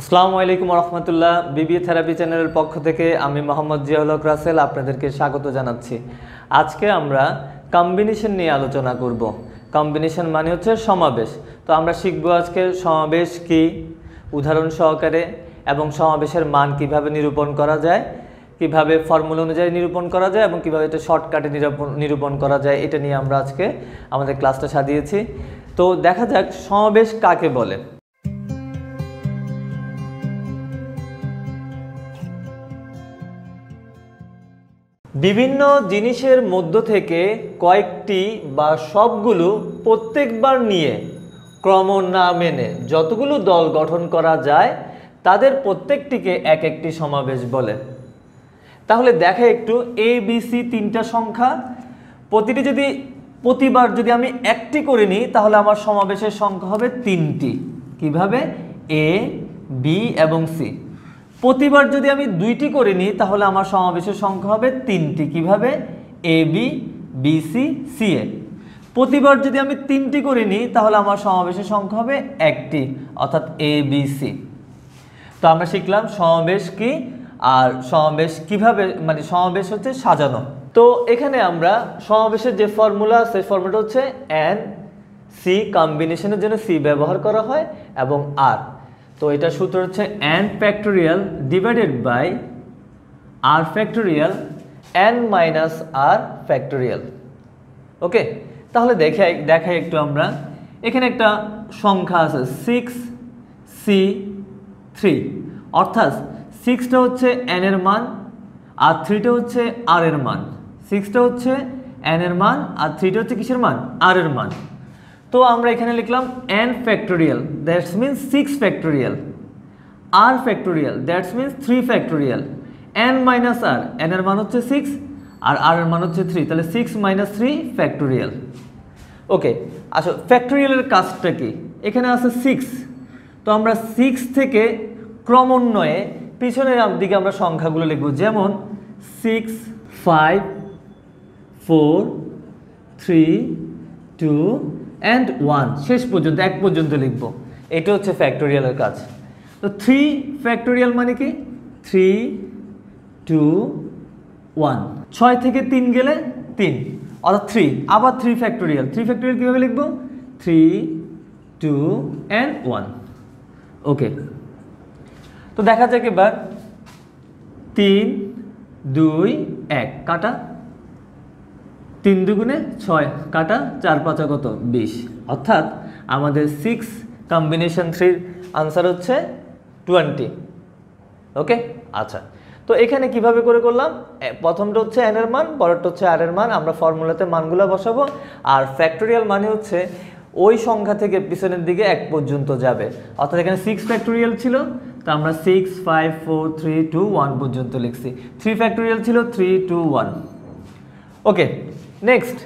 আসসালামু আলাইকুম রহমতুল্লাহ বিবি থেরাপি চ্যানেলের পক্ষ থেকে আমি মোহাম্মদ জিয়াউল হক রাসেল আপনাদেরকে স্বাগত জানাচ্ছি। আজকে আমরা কম্বিনেশন নিয়ে আলোচনা করব। কম্বিনেশন মানে হচ্ছে সমাবেশ। তো আমরা শিখব আজকে সমাবেশ কি, উদাহরণ সহকারে এবং সমাবেশের মান কীভাবে নিরূপণ করা যায়, কীভাবে ফর্মুলা অনুযায়ী নিরূপণ করা যায় এবং কীভাবে এটা শর্টকাটে নিরূপণ করা যায়, এটা নিয়ে আমরা আজকে আমাদের ক্লাসটা সাজিয়েছি। তো দেখা যাক সমাবেশ কাকে বলে। বিভিন্ন জিনিসের মধ্য থেকে কয়েকটি বা সবগুলো প্রত্যেকবার নিয়ে ক্রম না মেনে যতগুলো দল গঠন করা যায়, তাদের প্রত্যেকটিকে এক একটি সমাবেশ বলে। তাহলে দেখা একটু এ বি সি তিনটা সংখ্যা। প্রতিটি যদি, প্রতিবার যদি আমি একটি করে নিই, তাহলে আমার সমাবেশের সংখ্যা হবে তিনটি। কীভাবে? এ বি এবং সি প্রতিবার যদি আমি দুইটি করে নিই, তাহলে আমার সমাবেশের সংখ্যা হবে তিনটি। কীভাবে? A B B C C A প্রতিবার যদি আমি তিনটি করে নিই, তাহলে আমার সমাবেশের সংখ্যা হবে একটি, অর্থাৎ এ বি সি তো আমরা শিখলাম সমাবেশ কি আর সমাবেশ কীভাবে মানে সমাবেশ হচ্ছে সাজানো। তো এখানে আমরা সমাবেশের যে ফর্মুলা সেই ফর্মুলাটা হচ্ছে এন সি কম্বিনেশনের জন্য সি ব্যবহার করা হয় এবং আর তো এটা সূত্র হচ্ছে n factorial divided by r factorial n minus r factorial okay তাহলে দেখে দেখাই একটু আমরা। এখানে একটা সংখ্যা আছে সিক্স সি থ্রি অর্থাৎ সিক্সটা হচ্ছে এন এর মান, আর থ্রিটা হচ্ছে আর এর মান। সিক্সটা হচ্ছে এন এর মান, আর থ্রিটা হচ্ছে কিসের মান? আর এর মান। তো আমরা এখানে লিখলাম n factorial that's means six factorial r factorial that's means three factorial n minus r n এর মান হচ্ছে সিক্স আর আর এর মান হচ্ছে থ্রি তাহলে six minus three factorial okay আচ্ছা ফ্যাক্টোরিয়ালের কাজটা কি? এখানে আছে সিক্স তো আমরা সিক্স থেকে ক্রমান্বয়ে পিছনের দিকে আমরা সংখ্যাগুলো লিখব, যেমন six five four three two and one শেষ পর্যন্ত, এক পর্যন্ত লিখব। এটা হচ্ছে ফ্যাক্টোরিয়ালের কাজ। তো থ্রি ফ্যাক্টোরিয়াল মানে কি? থ্রি টু ওয়ান ছয় থেকে তিন গেলে তিন। অর্থাৎ থ্রি আবার থ্রি ফ্যাক্টোরিয়াল থ্রি ফ্যাক্টোরিয়াল কীভাবে লিখব? Three two and one okay তো দেখা যাক এবার। তিন, দুই, এক। কাটা। তিন দুগুণে ছয় কাটা চার পাঁচা কত বিশ। অর্থাৎ আমাদের সিক্স কম্বিনেশন থ্রির আনসার হচ্ছে টোয়েন্টি ওকে আচ্ছা। তো এখানে কীভাবে করে করলাম? প্রথমটা হচ্ছে এর মান, পরেরটা হচ্ছে আর এর মান। আমরা ফর্মুলাতে মানগুলো বসাবো। আর ফ্যাক্টোরিয়াল মানে হচ্ছে ওই সংখ্যা থেকে পিছনের দিকে এক পর্যন্ত যাবে। অর্থাৎ এখানে সিক্স ফ্যাক্টোরিয়াল ছিল, তো আমরা six five four three two one পর্যন্ত লিখছি। থ্রি ফ্যাক্টোরিয়াল ছিল three two one okay next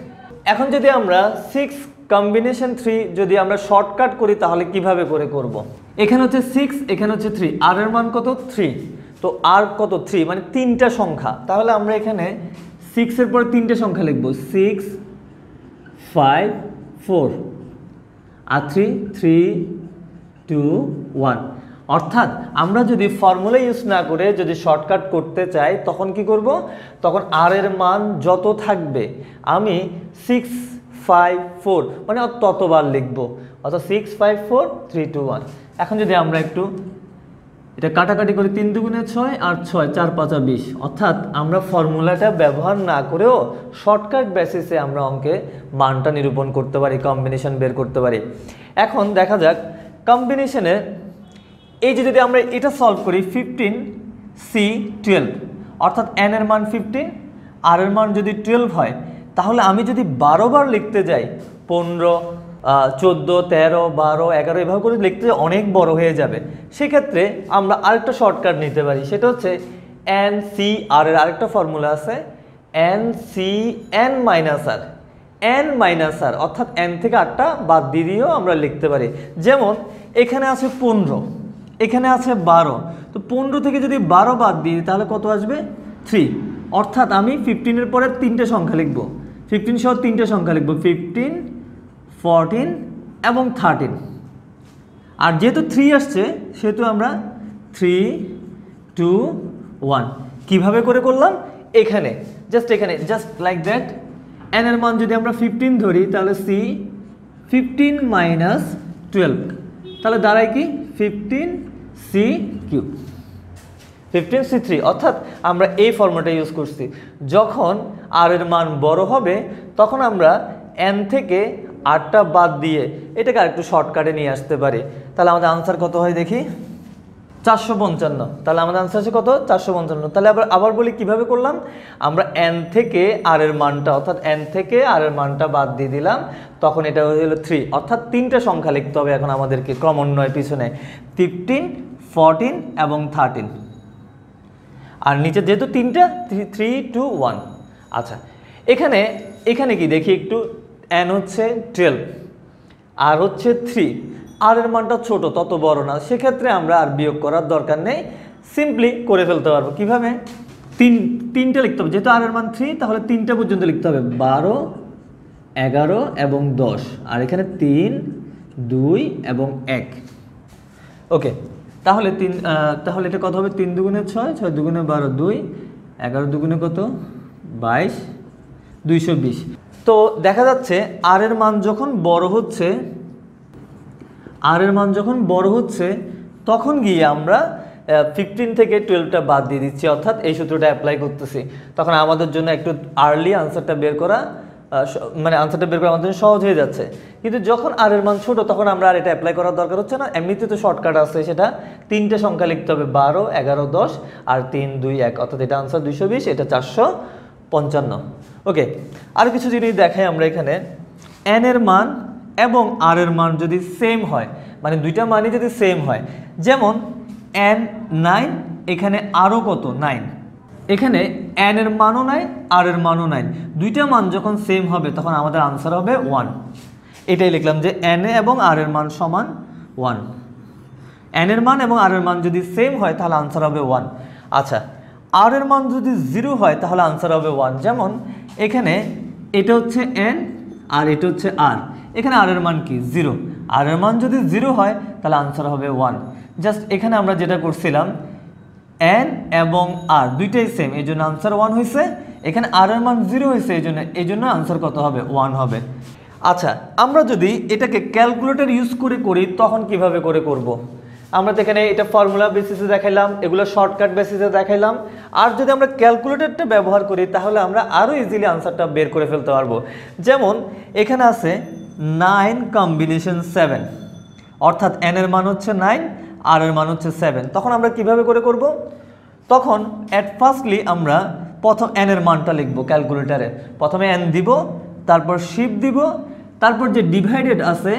এখন যদি আমরা সিক্স কম্বিনেশন থ্রি যদি আমরা শর্টকাট করি, তাহলে কীভাবে করে করব। এখানে হচ্ছে সিক্স এখানে হচ্ছে থ্রি আর এর মান কত? থ্রি তো আর কত? থ্রি মানে তিনটা সংখ্যা। তাহলে আমরা এখানে সিক্সের পরে তিনটে সংখ্যা লিখব। সিক্স ফাইভ ফোর আর থ্রি থ্রি টু ওয়ান অর্থাৎ আমরা যদি ফর্মুলা ইউজ না করে যদি শর্টকাট করতে চাই, তখন কি করব? তখন আর এর মান যত থাকবে, আমি সিক্স ফাইভ ফোর মানে ততবার লিখব। অর্থাৎ six five four three two one এখন যদি আমরা একটু এটা কাটাকাটি করে, তিন দুগুণে ছয় আর ছয়, চার পাঁচা বিশ। অর্থাৎ আমরা ফর্মুলাটা ব্যবহার না করেও শর্টকাট বেসিসে আমরা অঙ্কে মানটা নিরূপণ করতে পারি কম্বিনেশন বের করতে পারি। এখন দেখা যাক কম্বিনেশনে এই যে যদি আমরা এটা সলভ করি ফিফটিন সি টুয়েলভ অর্থাৎ এন এর মান ফিফটিন আর এর মান যদি টুয়েলভ হয়, তাহলে আমি যদি বারোবার লিখতে যাই, পনেরো চোদ্দ, তেরো, বারো, এগারো, এভাবে করে লিখতে অনেক বড় হয়ে যাবে। সেক্ষেত্রে আমরা আরেকটা শর্টকাট নিতে পারি, সেটা হচ্ছে এন সি আর এর আরেকটা ফর্মুলা আছে n C n minus r n minus r অর্থাৎ এন থেকে আটটা বাদ দিয়ে দিয়েও আমরা লিখতে পারি। যেমন, এখানে আছে পনেরো। এখানে আছে বারো। তো পনেরো থেকে যদি বারো বাদ দিই, তাহলে কত আসবে? থ্রি অর্থাৎ আমি ফিফটিনের পরে তিনটে সংখ্যা লিখব। ফিফটিন সহ তিনটে সংখ্যা লিখব। ফিফটিন ফরটিন এবং থার্টিন আর যেহেতু থ্রি আসছে, সেহেতু আমরা থ্রি টু ওয়ান কীভাবে করে করলাম? এখানে। জাস্ট এখানে। জাস্ট লাইক দ্যাট এন এর মান যদি আমরা ফিফটিন ধরি, তাহলে সি ফিফটিন মাইনাস টুয়েলভ তাহলে দাঁড়ায় কি? Fifteen C cube fifteen C three অর্থাৎ আমরা এই ফর্মুলাটা ইউজ করছি। যখন আর এর মান বড় হবে, তখন আমরা এন থেকে আটটা বাদ দিয়ে এটাকে আরেকটু শর্টকাটে নিয়ে আসতে পারি। তাহলে আমাদের আনসার কত হয় দেখি? চারশো পঞ্চান্ন। তাহলে আমাদের আনসার আছে কত? চারশো পঞ্চান্ন। তাহলে আবার আবার বলি কীভাবে করলাম? আমরা এন থেকে আর এর মানটা, অর্থাৎ এন থেকে আর এর মানটা বাদ দিয়ে দিলাম। তখন এটা হয়ে গেলো থ্রি অর্থাৎ তিনটা সংখ্যা লিখতে হবে এখন আমাদেরকে ক্রমান্বয় পিছনে। ফিফটিন ফোরটিন এবং থার্টিন আর নিচে যেহেতু তিনটা থ্রি টু ওয়ান আচ্ছা এখানে এখানে কি দেখি একটু? এন হচ্ছে টুয়েলভ আর হচ্ছে থ্রি আর এর মানটা ছোট, তত বড় না। সেক্ষেত্রে আমরা আর বিয়োগ করার দরকার নেই। সিম্পলি করে ফেলতে পারব। কীভাবে? তিন, তিনটা লিখতে হবে। যেহেতু আর এর মান থ্রি তাহলে তিনটা পর্যন্ত লিখতে হবে। বারো, এগারো এবং দশ। আর এখানে তিন, দুই এবং এক। ওকে তাহলে তিন তাহলে এটা কত হবে? তিন দুগুণে ছয় ছয় দুগুণে বারো দুই, এগারো দুগুণে কত? বাইশ, দুইশো বিশ। তো দেখা যাচ্ছে আর এর মান যখন বড় হচ্ছে আর এর মান যখন বড় হচ্ছে, তখন গিয়ে আমরা ফিফটিন থেকে টুয়েলভটা বাদ দিয়ে দিচ্ছি, অর্থাৎ এই সূত্রটা অ্যাপ্লাই করতেছি। তখন আমাদের জন্য একটু আর্লি আনসারটা বের করা মানে আনসারটা বের করা আমাদের সহজ হয়ে যাচ্ছে। কিন্তু যখন আর এর মান ছোট, তখন আমরা আর এটা অ্যাপ্লাই করার দরকার হচ্ছে না। এমনিতে তো শর্টকাট আছে সেটা। তিনটে সংখ্যা লিখতে হবে বারো, এগারো, দশ, আর তিন, দুই, এক। অর্থাৎ এটা আনসার দুইশো বিশ, এটা চারশো পঞ্চান্ন। ওকে আর কিছু জিনিস দেখাই আমরা এখানে। এন এর মান এবং আর এর মান যদি সেম হয় মানে দুইটা মানই যদি সেম হয়, যেমন এন নাইন এখানে আরও কত? নাইন এখানে এন এর মানও নাই আর এর মানও নাই। দুইটা মান যখন সেম হবে, তখন আমাদের আনসার হবে ওয়ান এটাই লিখলাম যে এন এবং আর এর মান সমান ওয়ান এন এর মান এবং আর এর মান যদি সেম হয়, তাহলে আনসার হবে ওয়ান আচ্ছা আর এর মান যদি জিরো হয়, তাহলে আনসার হবে ওয়ান যেমন, এখানে এটা হচ্ছে এন আর এটা হচ্ছে আর। এখানে আর এর মান কি? জিরো আর এর মান যদি জিরো হয়, তাহলে আনসার হবে ওয়ান জাস্ট এখানে আমরা যেটা করছিলাম এন এবং আর, দুইটাই সেম এই জন্য আনসার ওয়ান হয়েছে এখানে আর এর মান জিরো হয়েছে এই জন্য এই জন্য আনসার কত হবে? ওয়ান হবে। আচ্ছা আমরা যদি এটাকে ক্যালকুলেটর ইউজ করে করি, তখন কীভাবে করে করব। আমরা তো এখানে এটা ফর্মুলা বেসিসে দেখাইলাম, এগুলো শর্টকাট বেসিসে দেখাইলাম। আর যদি আমরা ক্যালকুলেটরটা ব্যবহার করি, তাহলে আমরা আরও ইজিলি আনসারটা বের করে ফেলতে পারব। যেমন, এখানে আছে নাইন কম্বিনেশন সেভেন অর্থাৎ এন এর মান হচ্ছে নাইন আর এর মান হচ্ছে সেভেন তখন আমরা কীভাবে করে করব? তখন অ্যাট ফার্স্টলি আমরা প্রথম এন এর মানটা লিখব ক্যালকুলেটারে প্রথমে এন দিব, তারপর শিপ দিব, তারপর যে ডিভাইডেড আছে,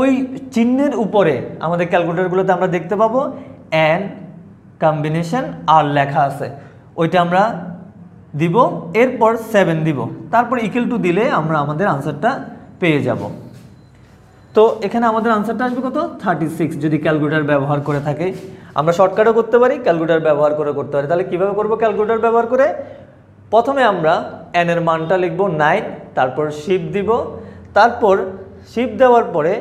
ওই চিহ্নের উপরে আমাদের ক্যালকুলেটারগুলোতে আমরা দেখতে পাবো এন কম্বিনেশন আর লেখা আছে। ওইটা আমরা দিব, এরপর সেভেন দিব। তারপর ইকুয়াল টু দিলে আমরা আমাদের আনসারটা পেয়ে যাব। তো এখানে আমাদের আনসারটা আসবে কত? থার্টি সিক্স যদি ক্যালকুলেটার ব্যবহার করে থাকে। আমরা শর্টকাটও করতে পারি ক্যালকুলেটার ব্যবহার করে করতে পারি। তাহলে কীভাবে করব ক্যালকুলেটার ব্যবহার করে? প্রথমে আমরা এন এর মানটা লিখব নাইন তারপর শিপ দিব। তারপর শিপ দেওয়ার পরে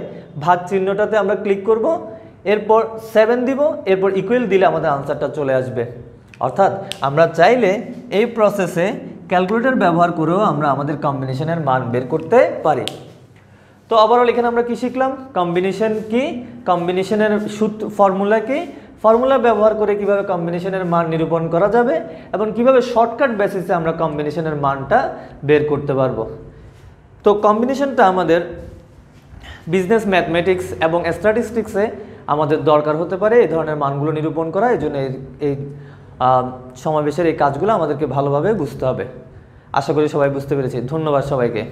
ভাগ চিহ্নটাতে আমরা ক্লিক করব। এরপর সেভেন দিব, এরপর ইকুয়াল দিলে আমাদের আনসারটা চলে আসবে। অর্থাৎ আমরা চাইলে এই প্রসেসে ক্যালকুলেটর ব্যবহার করেও আমরা আমাদের কম্বিনেশনের মান বের করতে পারি। তো ওভারঅল এখানে আমরা কি শিখলাম? কম্বিনেশন কি? কম্বিনেশনের সূত্র ফর্মুলা কি? ফর্মুলা ব্যবহার করে কীভাবে কম্বিনেশনের মান নিরূপণ করা যাবে এবং কীভাবে শর্টকাট বেসিসে আমরা কম্বিনেশনের মানটা বের করতে পারব? তো কম্বিনেশনটা আমাদের বিজনেস ম্যাথমেটিক্স এবং স্ট্যাটিস্টিক্সে আমাদের দরকার হতে পারে, এই ধরনের মানগুলো নিরূপণ করা, এই জন্য এই সমাবেশের এই কাজগুলো আমাদেরকে ভালোভাবে বুঝতে হবে। আশা করি সবাই বুঝতে পেরেছি। ধন্যবাদ সবাইকে।